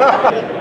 Ha ha ha!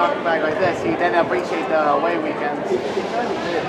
Preoccupied like this, he didn't appreciate the away weekends.